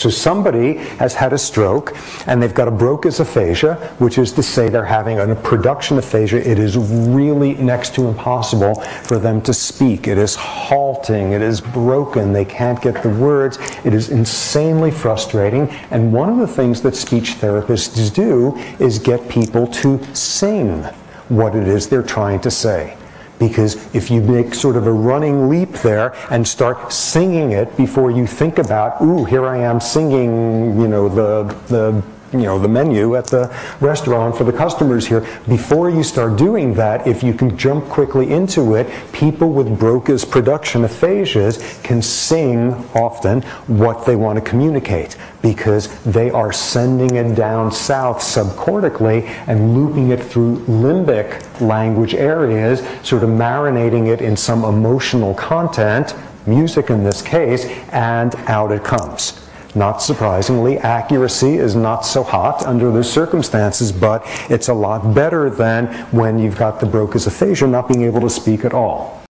So somebody has had a stroke and they've got a Broca's aphasia, which is to say they're having a production aphasia. It is really next to impossible for them to speak. It is halting. It is broken. They can't get the words. It is insanely frustrating. And one of the things that speech therapists do is get people to sing what it is they're trying to say. Because if you make sort of a running leap there and start singing it before you think about, ooh, here I am singing, you know, the, the you know the menu at the restaurant for the customers here. Before you start doing that if you can jump quickly into it people with broca's production aphasias can sing often what they want to communicate because they are sending it down south subcortically and looping it through limbic language areas sort of marinating it in some emotional content music in this case and out it comes not surprisingly, accuracy is not so hot under those circumstances, but it's a lot better than when you've got the Broca's aphasia not being able to speak at all.